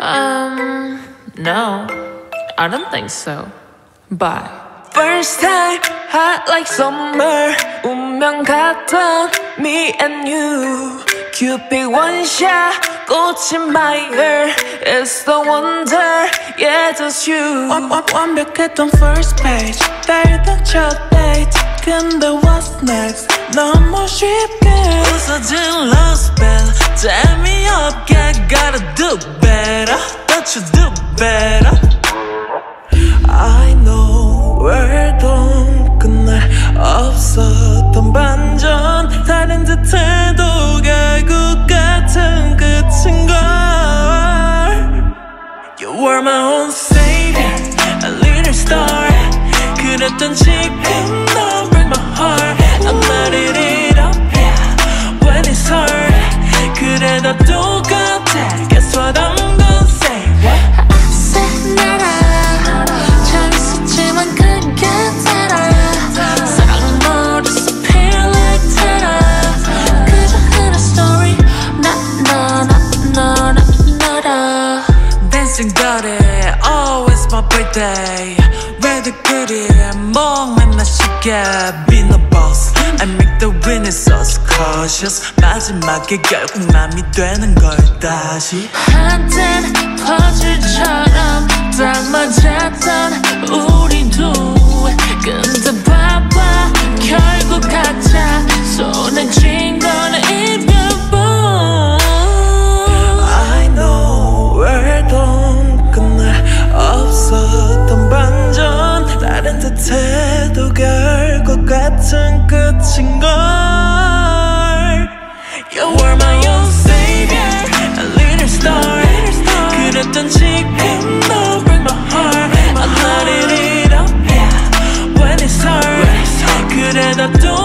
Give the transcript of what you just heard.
Um, no, I don't think so. Bye. First time, hot like summer. 운명 같던 me and you. Cupid one shot, 꽃이 my girl. It's the wonder, yeah, just you. 완 완벽했던 first page, 달던 첫 date. 근데 what's next? 너무 쉽게 부서진 love spell 재미없게 gotta do better Don't you do better I know we're done 끝날 없었던 반전 다른 듯한 Yeah, be the boss I make the winning sauce cautious 마지막에 결국 맘이 되는 걸 다시 한땐 퍼즐처럼 딱 맞았던 that I don't